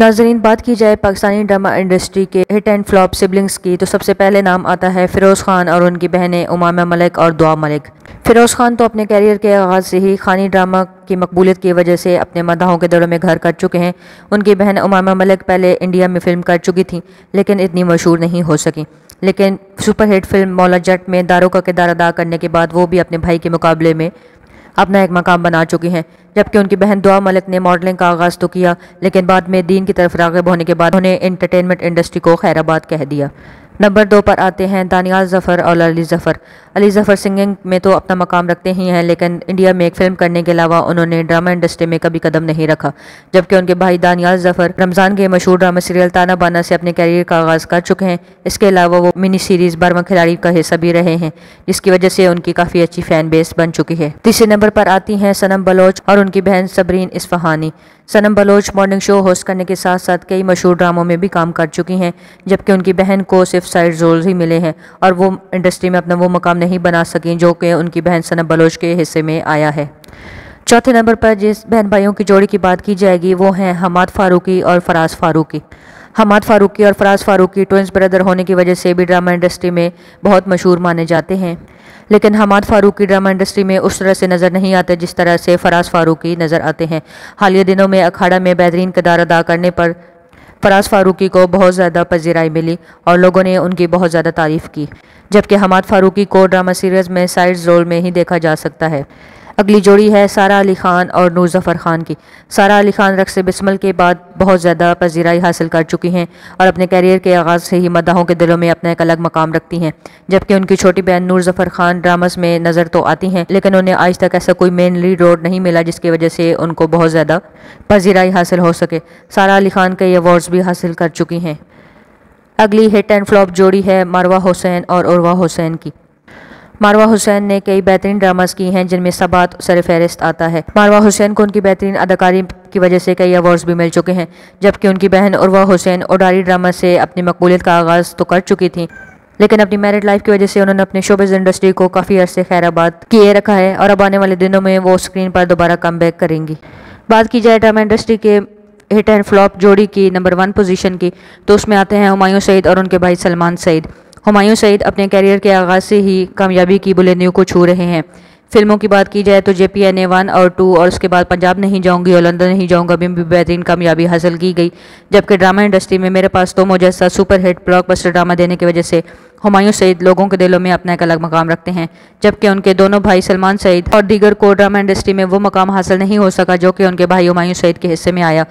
नाजरीन, बात की जाए पाकिस्तानी ड्रामा इंडस्ट्री के हिट एंड फ्लॉप सिबलिंग्स की तो सबसे पहले नाम आता है फ़िरोज़ खान और उनकी बहनें उमामा मलिक और दुआ मलिक। फ़िरोज़ खान तो अपने कैरियर के आगाज़ से ही खानी ड्रामा की मकबूलियत की वजह से अपने मदाहों के दौरों में घर कर चुके हैं। उनकी बहन उमामा मलिक पहले इंडिया में फ़िल्म कर चुकी थी, लेकिन इतनी मशहूर नहीं हो सकी। लेकिन सुपरहिट फ़िल्म मौला जट में दारों का किरदार अदा करने के बाद वो भी अपने भाई के मुकाबले में अपना एक मकाम बना चुकी हैं। जबकि उनकी बहन दुआ मलिक ने मॉडलिंग का आगाज़ तो किया, लेकिन बाद में दीन की तरफ़ रागब होने के बाद उन्हें इंटरटेनमेंट इंडस्ट्री को खैराबाद कह दिया। नंबर दो पर आते हैं दानियाल जफ़र और अली जफ़र। अली जफ़र सिंगिंग में तो अपना मकाम रखते ही हैं, लेकिन इंडिया में एक फ़िल्म करने के अलावा उन्होंने ड्रामा इंडस्ट्री में कभी कदम नहीं रखा, जबकि उनके भाई दानियाल जफ़र रमज़ान के मशहूर ड्रामा सीरियल ताना बाना से अपने कैरियर का आगाज़ कर चुके हैं। इसके अलावा वो मिनी सीरीज़ बारवा खिलाड़ी का हिस्सा भी रहे हैं, जिसकी वजह से उनकी काफ़ी अच्छी फ़ैन बेस बन चुकी है। तीसरे नंबर पर आती हैं सनम बलोच और उनकी बहन Sabreen Isfahani. Sanam Baloch morning show host करने के साथ साथ कई मशहूर ड्रामों में भी काम कर चुकी हैं, जबकि उनकी बहन को सिर्फ़ साइड रोल्स ही मिले हैं, और वो इंडस्ट्री में अपना वो मकाम नहीं बना सकें, जो कि उनकी बहन सनम बलोच के हिस्से में आया है। चौथे नंबर पर जिस बहन भाइयों की जोड़ी की बात की जाएगी, वो हैं हमाद फारूकी और फराज फारूकी। हमाद फारूकी और फराज फारूकी ट्विंस ब्रदर होने की वजह से भी ड्रामा इंडस्ट्री में बहुत मशहूर माने जाते हैं। लेकिन हमाद फारूकी ड्रामा इंडस्ट्री में उस तरह से नज़र नहीं आते जिस तरह से फराज फारूकी नज़र आते हैं। हालिया दिनों में अखाड़ा में बेहतरीन किरदार अदा करने पर फराज फारूकी को बहुत ज़्यादा पजीराई मिली और लोगों ने उनकी बहुत ज़्यादा तारीफ़ की, जबकि हमाद फारूकी को ड्रामा सीरीज़ में साइड रोल में ही देखा जा सकता है। अगली जोड़ी है सारा अली खान और नूर जफ़र खान की। सारा अली खान रक्स बिस्मल के बाद बहुत ज़्यादा पजीराई हासिल कर चुकी हैं और अपने कैरियर के आगाज़ से ही मदाहों के दिलों में अपना एक अलग मकाम रखती हैं, जबकि उनकी छोटी बहन नूर जफ़र खान ड्रामस में नज़र तो आती हैं, लेकिन उन्हें आज तक ऐसा कोई मेन लीड रोड नहीं मिला जिसकी वजह से उनको बहुत ज़्यादा पजीराई हासिल हो सके। सारा अली खान कई अवार्ड्स भी हासिल कर चुकी हैं। अगली हिट एंड फ्लॉप जोड़ी है मारवा हुसैन और उर्वा हुसैन की। मारवा हुसैन ने कई बेहतरीन ड्रामास की हैं, जिनमें सबात सर फहरिस्त आता है। मारवा हुसैन को उनकी बेहतरीन अदाकारी की वजह से कई अवार्ड्स भी मिल चुके हैं, जबकि उनकी बहन उर्वा हुसैन उडारी ड्रामा से अपनी मकबूलियत का आगाज़ तो कर चुकी थी, लेकिन अपनी मैरिड लाइफ की वजह से उन्होंने अपने शोबिज़ इंडस्ट्री को काफ़ी अरसे खैराबाद किए रखा है और अब आने वाले दिनों में वो स्क्रीन पर दोबारा कम करेंगी। बात की जाए ड्रामा इंडस्ट्री के हिट एंड फ्लॉप जोड़ी की नंबर वन पोजीशन की तो उसमें आते हैं हुमायूं सईद और उनके भाई सलमान सईद। हुमायूं सईद अपने कैरियर के आगाज़ से ही कामयाबी की बुलंदियों को छू रहे हैं। फ़िल्मों की बात की जाए तो J P N A one और टू और उसके बाद पंजाब नहीं जाऊँगी और लंदन नहीं जाऊँगा भी बेहतरीन कामयाबी हासिल की गई। जबकि ड्रामा इंडस्ट्री में मेरे पास तो मुजस्सा सुपर हिट ब्लॉकबस्टर ड्रामा देने की वजह से हुमायूं सईद लोगों के दिलों में अपना एक अलग मकाम रखते हैं। जबकि उनके दोनों भाई सलमान सईद और दीगर को ड्रामा इंडस्ट्री में वो मकाम हासिल नहीं हो सका जो कि उनके भाई हुमायूं सईद के हिस्से में आया।